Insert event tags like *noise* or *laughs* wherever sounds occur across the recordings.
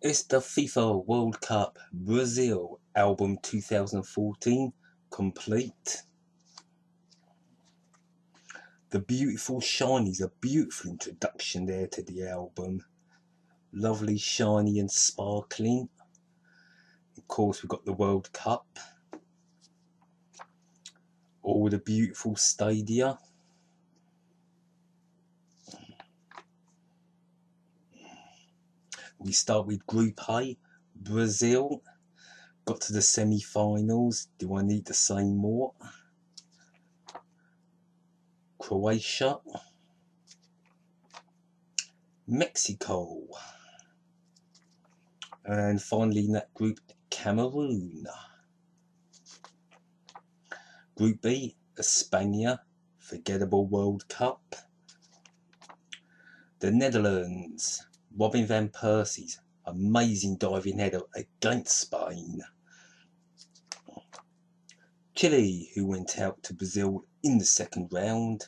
It's the FIFA World Cup Brazil album 2014 complete. The beautiful shinies, a beautiful introduction there to the album. Lovely, shiny and sparkling. Of course, we've got the World Cup. All the beautiful stadia. We start with Group A, Brazil. Got to the semi-finals. Do I need to say more? Croatia. Mexico. And finally in that group, Cameroon. Group B, Espana, Forgettable World Cup. The Netherlands, Robin Van Persie's amazing diving header against Spain. Chile, who went out to Brazil in the second round.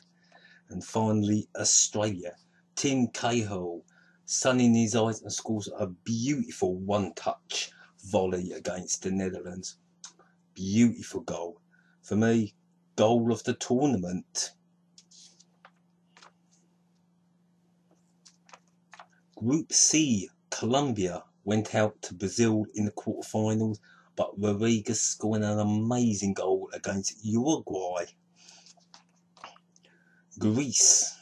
And finally, Australia. Tim Cahill, sun in his eyes and scores a beautiful one-touch volley against the Netherlands. Beautiful goal. For me, goal of the tournament. Group C, Colombia went out to Brazil in the quarterfinals, but Rodriguez scoring an amazing goal against Uruguay. Greece,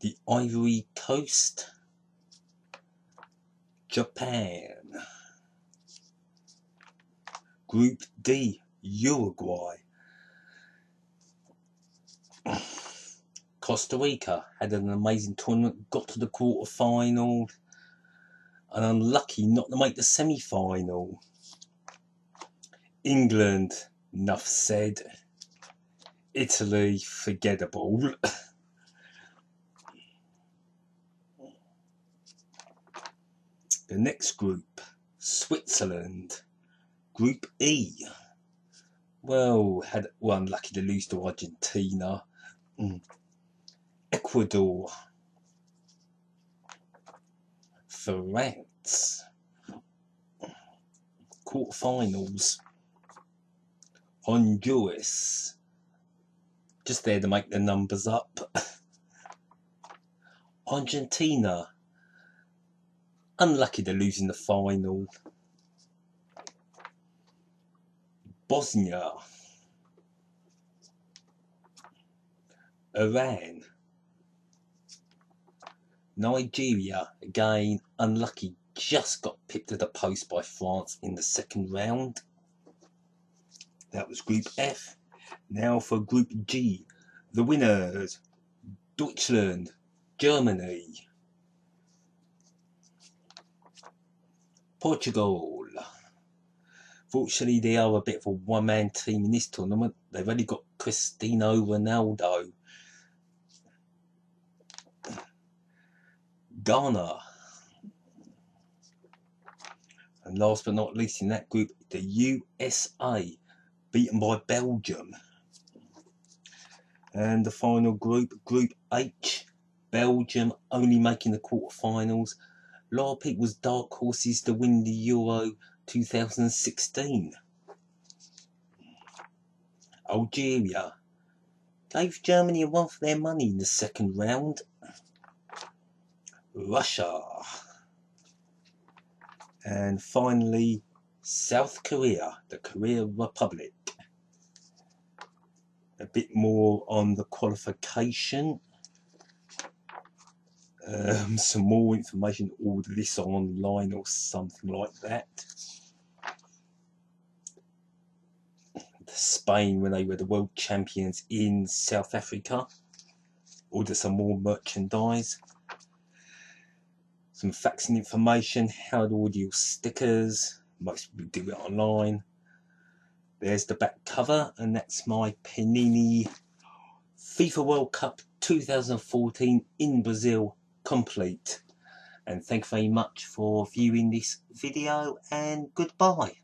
the Ivory Coast, Japan. Group D, Uruguay. Costa Rica had an amazing tournament, got to the quarter final, and unlucky not to make the semi final. England, enough said. Italy, forgettable. *laughs* the next group, Switzerland. Group E. Well, had one lucky to lose to Argentina. Mm. Ecuador, France, quarterfinals, Honduras, just there to make the numbers up, *laughs* Argentina, unlucky to lose in the final, Bosnia, Iran, Nigeria, again, unlucky, just got pipped at the post by France in the second round. That was Group F. Now for Group G. The winners, Deutschland, Germany, Portugal. Fortunately, they are a bit of a one-man team in this tournament. They've only got Cristiano Ronaldo Ghana. And last but not least in that group, the USA, beaten by Belgium. And the final group, Group H, Belgium only making the quarterfinals. A lot of people's dark horses to win the Euro 2016. Algeria gave Germany a run for their money in the second round. Russia. And finally, South Korea, the Korea Republic. A bit more on the qualification. Um, some more information, order this online or something like that. Spain when they were the world champions in South Africa. Order some more merchandise some facts and information, how to order your stickers. Most people do it online. There's the back cover, and that's my Panini FIFA World Cup 2014 in Brazil complete. And thank you very much for viewing this video, and goodbye.